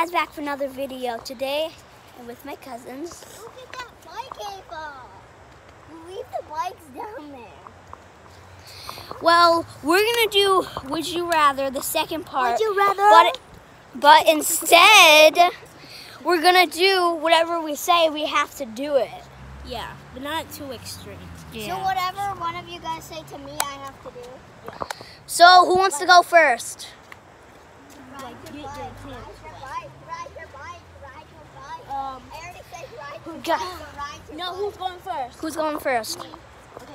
guys back for another video today and with my cousins. Look at that bike. Leave the bikes down there. Well, we're gonna do Would You Rather, the second part. Would you rather? But, but instead, we're gonna do whatever we say, we have to do it. Yeah, but not too extreme. So whatever one of you guys say to me, I have to do. So, who wants to go first? Ride Like, your get your bike, hands ride your bike, ride your bike, ride your bike. Um, I already said ride got- bike, so ride your no, who's going first? Who's going first? Okay.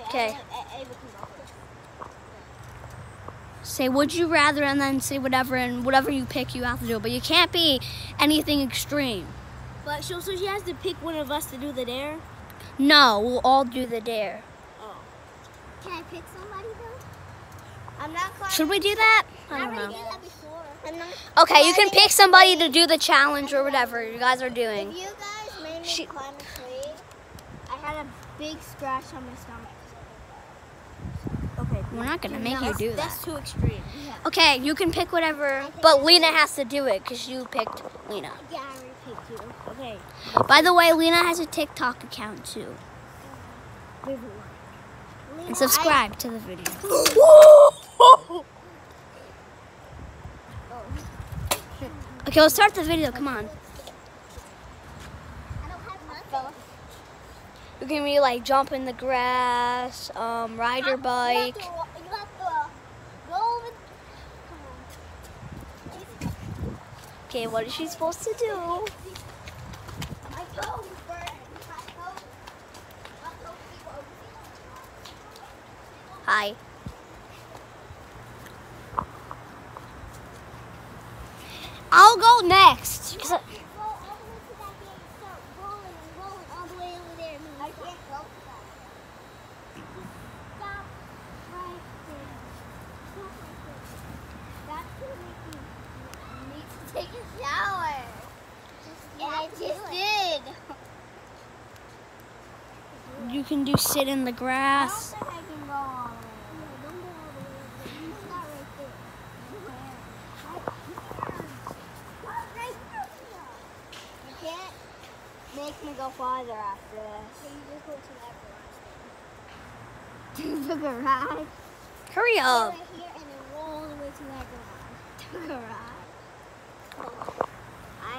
Okay. Ava can go first. Say Would You Rather and then say whatever, and whatever you pick, you have to do. But you can't be anything extreme. But so, so she has to pick one of us to do the dare. No, we'll all do the dare. Oh. Can I pick somebody though? I'm not climbing. Should we do that? I I don't already know. did that before. I'm not. Okay, you can pick somebody to do the challenge or whatever you guys are doing. She- climb a tree, I had a big scratch on my stomach. Okay. We're not gonna make you that's, do that. That's too extreme. Okay, you can pick whatever, but Lena has to do it because you picked Lena. Yeah, I already picked you. Okay. By the way, Lena has a TikTok account too, and subscribe to the video. Okay, let's start the video. Come on. I don't have nothing. You can be like jump in the grass, um, ride your bike. You have to, you have to go over. Come on. Okay, what is she supposed to do? My toes burn. My toes. My toes keep open. Hi. I'll go next. 'cause I- Go all the way to that gate. Start rolling and rolling all the way over there. I can't go to that. Stop right there. Stop right there. That's gonna make me need to take a shower. and I just did. You can do sit in the I grass. don't think I can go all the way. No, don't go all the way over there. Right. You can't make me go farther after this. you just go to that garage. the garage? Hurry Go up. right here and then roll all the way to that garage. The garage.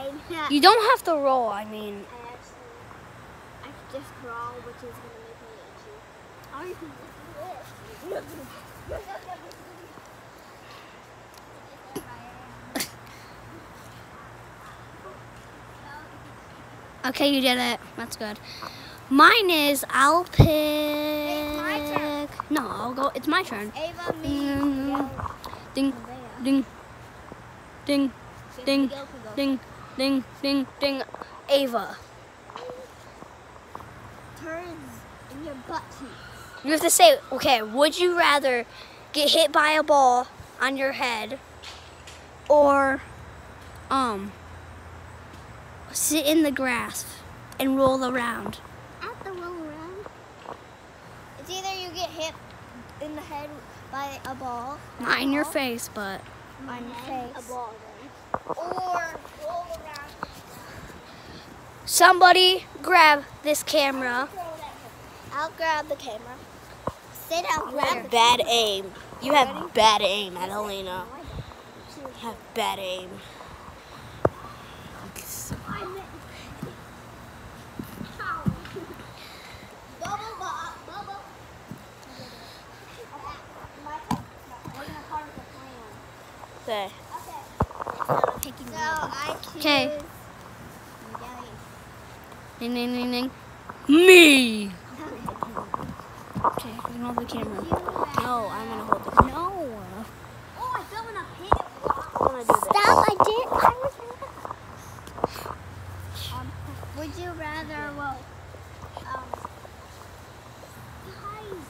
I'm. You don't have to roll, I mean. I actually, I just crawl, which is gonna make me itchy. Or you can just. Okay, you did it. That's good. Mine is I'll pick. my turn. No, I'll go. It's my turn. Ava, me, Mm. Miguel, Ding, ding, ding, ding, Miguel can go. ding, ding, ding, ding. Ava. Turns in your butt cheeks. You have to say, okay, would you rather get hit by a ball on your head or um sit in the grass and roll around? I have to roll around. It's either you get hit in the head by a ball. Not in your face, but On your face. A ball then. Or roll around. somebody grab this camera. I'll grab the camera. Sit down, grab the Bad aim. You have bad aim at Elena. You have bad aim. Bubble, bubble, bubble. Okay, my turn. We're gonna part of the plan. Okay. Okay. So I choose. Okay. Miguel. Ding, ding, ding, ding. Me. Okay, we don't have the camera. No, I'm gonna hold the No. Oh, I fell in a pit. I'm gonna do this. Stop! I did. I was. Um, would you rather? Well, um. Guys,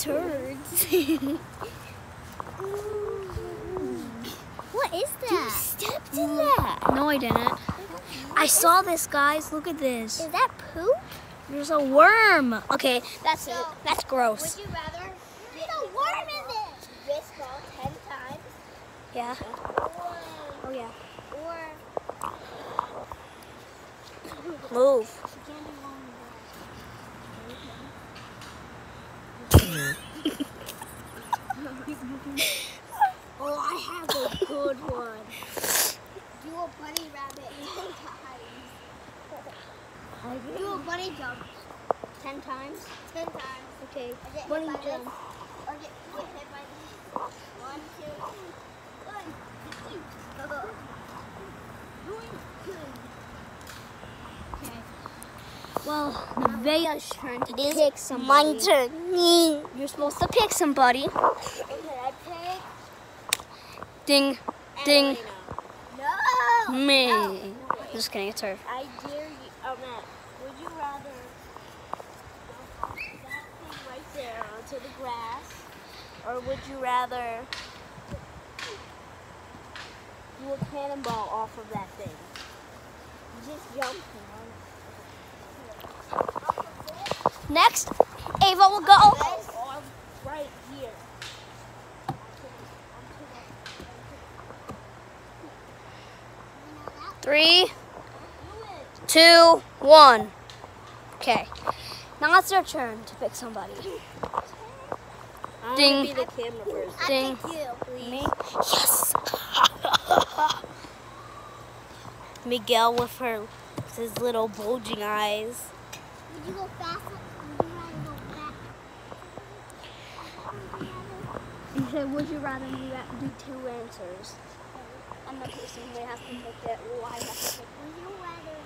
Turds. What is that? You stepped in that. No, I didn't. I saw this, guys. Look at this. Is that poop? There's a worm. Okay, that's so, it. That's gross. Would you rather get a worm in this? This ball ten times. Yeah. Or, oh yeah. Or move. oh, I have good one. Do a bunny rabbit ten times. Do a bunny jump Ten times. ten times. Okay. Or Bunny this. jump. Or get, get hit by this. One, two, three. One, two. Okay. Well, Nevaeh's turn to It is pick somebody. My turn. You're supposed to pick somebody. Okay, I pick. Ding, ding, No. me. Just kidding, it's her. I dare you. Oh, Matt, would you rather that thing right there onto the grass, or would you rather do a cannonball off of that thing? You just jump Next, Ava will go. on right here. Three, two, one. Okay. Now it's your turn to pick somebody. I'm Ding. gonna be the camera person. I Ding. pick you, please. Me? Yes. Miguel with her with his little bulging eyes. Would you go fast? Would you rather go back? You said, would you rather do, that, do two answers? I'm the person who has to pick it. Well, I have to pick Would you rather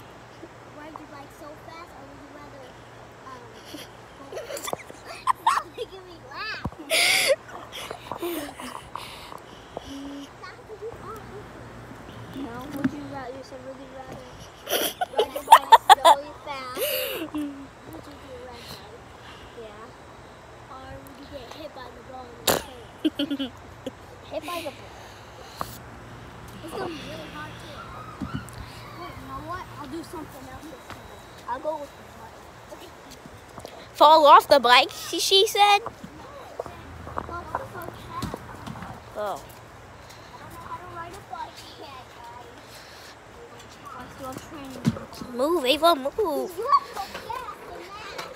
ride your bike so fast, or would you rather um? Go, Stop making me laugh. Stop to do all this. No. Would you rather? You said, would you rather? Ride your bike really fast. Would you do a red light? Yeah. Or would you get hit by the ball in the face? Hit by the It's gonna be really hard too. Wait, you know what? I'll do something else. I'll go with the bike. Okay. Fall off the bike, she, said. Well, I'm so fast. Oh. I don't know how to ride a bike yet, guys. I'm still training. Move, Ava, move. You are so fast and that.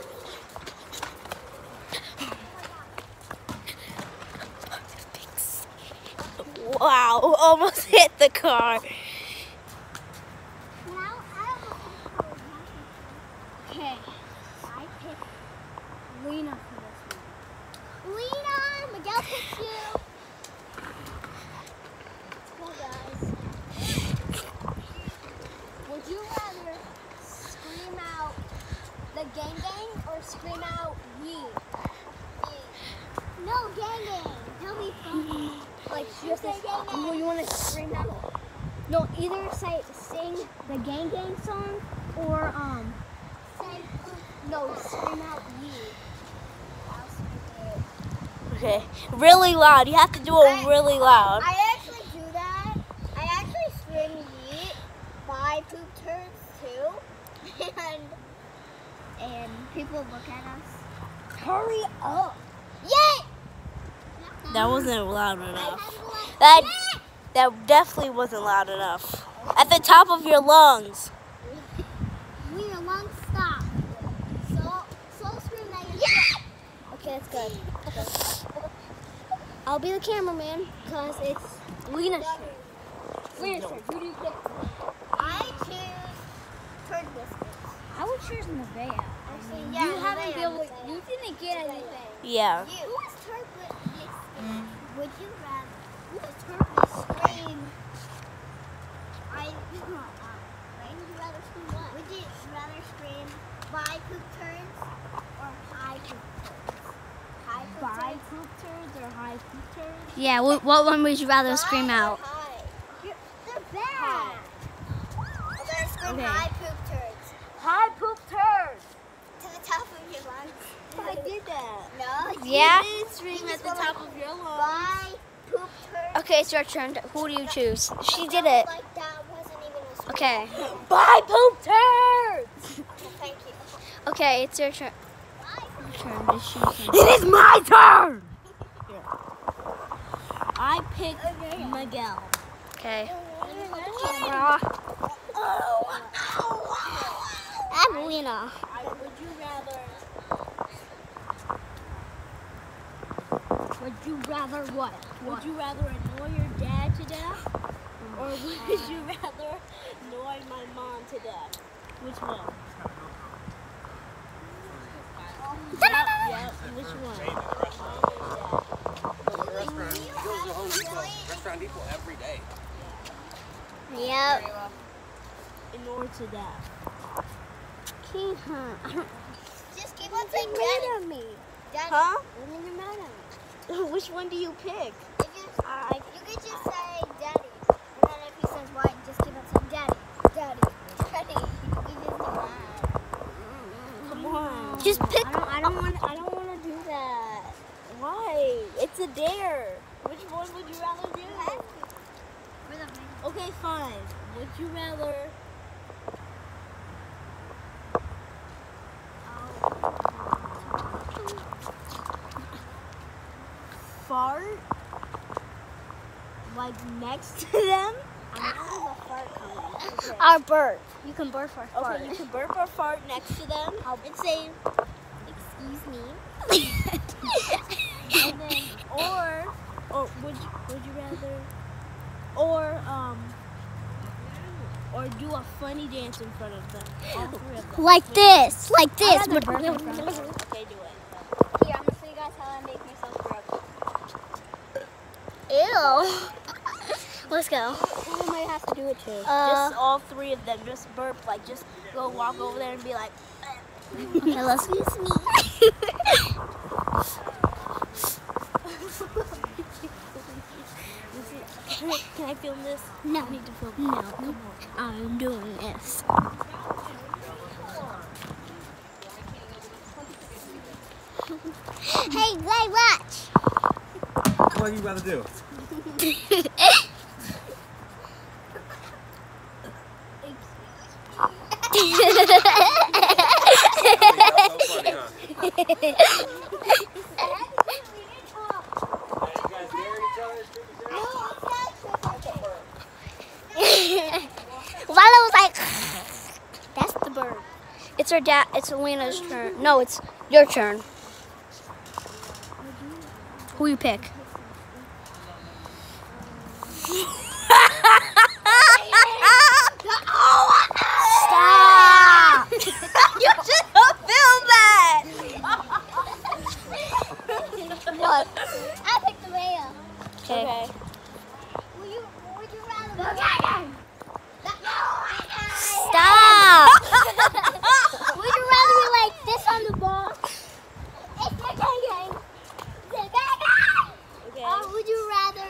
Wow, almost hit the car. Okay. I Lena for this one. Lena. Miguel you. Guys. Would you rather scream out the gang gang or scream out we? No, gang gang. Tell me funny. Like, You say gang gang. Well, you want to scream out? No, either say sing the Gang Gang song or um Say, no scream out ye. I'll scream it. Okay, really loud. You have to do it really loud. I actually do that. I actually scream yeet by poop turns too. And and people look at us. Hurry up! Yay! That wasn't loud enough. enough. That that definitely wasn't loud enough. At the top of your lungs. We your lungs stop. So so scream that you yeah! Okay, that's good. Okay. I'll be the cameraman because it's Lena's turn. Lena's turn. Who do you pick? I choose turd biscuits. I would choose Nevaeh. Actually, You yeah, haven't been able. Nevaeh. You didn't get anything. Yeah. You. Who is turd biscuits? Would you rather? Who is turd biscuits? Scream. I. Right? Would you rather scream what? Would you rather scream by poop turds or high poop turds? High poop By turds. poop turds or high poop turds? Yeah. What, what one would you rather scream High or out? high? You're, they're bad. I'm gonna scream Okay. high poop turds High poop turds. to the top of your lungs. Oh, I did that. No. Yeah? You did scream at the top of your lungs. By poop turds. Okay, it's your turn. Who do you choose? She did it. Like that wasn't even a scream. Okay. Bye poop turds. Thank you. Okay, it's your turn. Turn. It is my turn. I picked Okay. Miguel. Okay. Camera. Lena. I, would you rather? Would you rather what? Would you rather annoy your dad to death, or would you rather annoy my mom to death? Which one? Yep. Which one? Go to the restaurant. Goes to Home Depot. Restaurant Depot every day. Yep. Annoy to death. Just keep on saying daddy. at me. Daddy. Huh? When you're mad at me. Which one do you pick? You just, I you could just say daddy. And then if he says why, just keep on saying daddy. Daddy. Daddy. You just get mad. come on. Just pick. I don't. I don't want. I don't want to do that. Why? It's a dare. Which one would you rather do? For. Okay, fine. Would you rather? Fart like next to them. I mean, a fart come in? Okay. Our bird. You can bird for fart. Okay, you can burp or fart next to them I'll. and say, Excuse me. and then, or, or would you, would you rather, or um, or do a funny dance in front of them, all three of them. Like this. Like this. I'd rather burp in front of them. Okay, do it. Here, I'm gonna show you guys how I make myself grow. Ew. Let's go. Who might have to do it too? Uh, just all three of them. Just burp, like just go walk over there and be like, Okay, let's. can I film this? No. I need to film. No. Come on. I'm doing this. hey, Zay, watch. What do you rather do? That's so funny, huh? You guys dare each other? Lila was like, "That's the bird." It's her dad. It's Alina's turn. No, it's your turn. Who you pick? Stop! you should have filmed that. what? I picked the way up. Okay. Okay. Would you, would you rather? Okay. Stop! Would you rather be like this on the ball? It's the gang gang. The gang gang. Okay. Or would you rather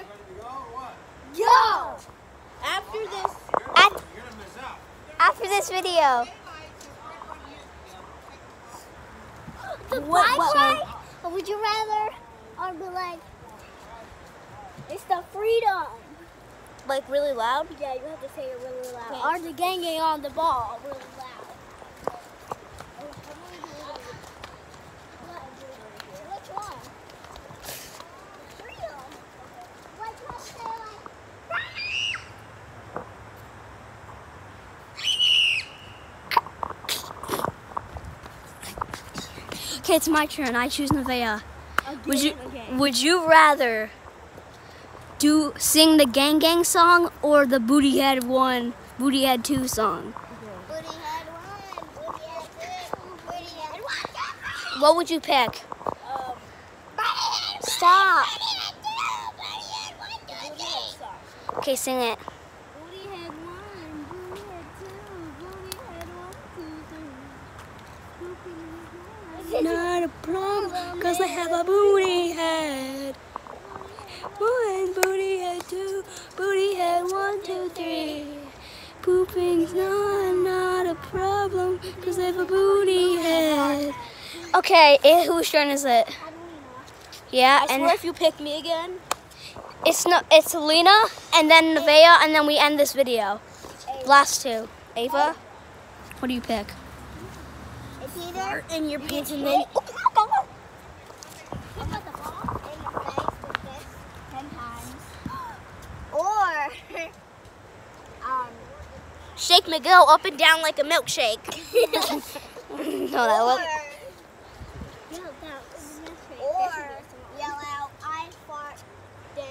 go? After this, At- after this video. The What- bike ride? Or would you rather, or be like, it's the freedom? like really loud. Yeah, you have to say it really loud. Or the gang gang on the ball, really loud. Which one? Freedom. Like, let's say, like, Okay, it's my turn. I choose Nevaeh. Would you Okay. Would you rather do sing the Gang Gang song or the Booty Head One, Booty Head Two song? booty head one, booty head two, booty head one. What would you pick? Um, Stop. Booty head two, booty head one, two, three. Okay, sing it. booty head one, booty head two, booty head one, two, Not a problem, cause I have a booty head. One booty head, two booty head, one, two, three. Pooping's not, not a problem, cause I have a booty head. Okay, eh, whose turn is it? Yeah, I and if you pick me again, it's no, it's Lena, and then Nevaeh, and then we end this video. Last two. Ava, what do you pick? It's either in your pants and then put the ball in your face with this ten times, or um, shake Miguel up and down like a milkshake. no, that was. Or yell out, I fart days.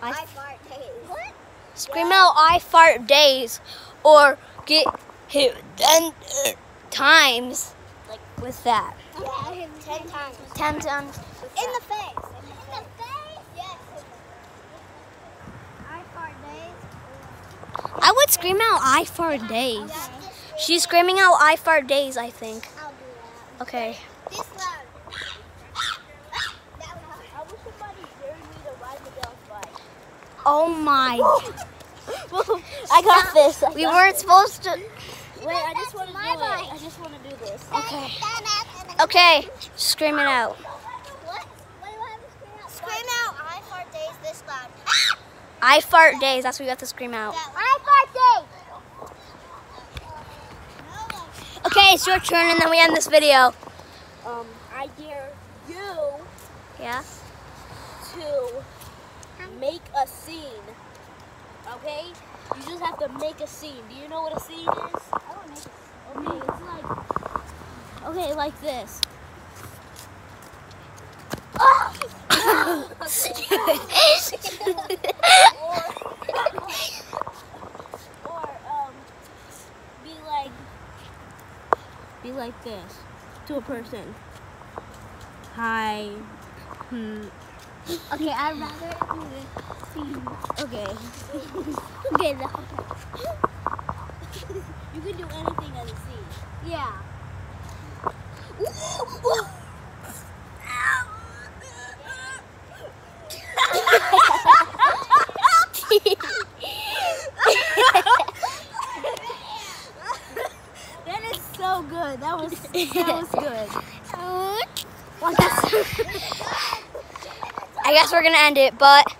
I, I fart days. What? scream out "I fart days," or get hit ten times, like with that. Yeah, ten times. Ten times. In the face. In the face? Yes. I fart days. I would scream out "I fart days." She's screaming out "I fart days." I think. I'll do that. Okay. This loud. That loud. I wish somebody dared me to ride Miguel's bike. Oh my. I got this. I We weren't supposed to. Wait, I just want to do it. I just want to do this. Okay. Okay. Scream it out. What? What do I have to scream out? Scream out, I fart days this loud. I fart days. That's what you have to scream out. I fart days. Okay, it's your turn, and then we end this video. Um, I dare you Yeah. to make a scene. Okay? You just have to make a scene. Do you know what a scene is? I don't make it. Okay, it's like okay, like this. Or um, be like be like this to a person. Hi. Hmm. Okay, I'd rather Okay. Okay, You can do anything as a scene. yeah. That is so good. That was that was good. I guess we're gonna end it, but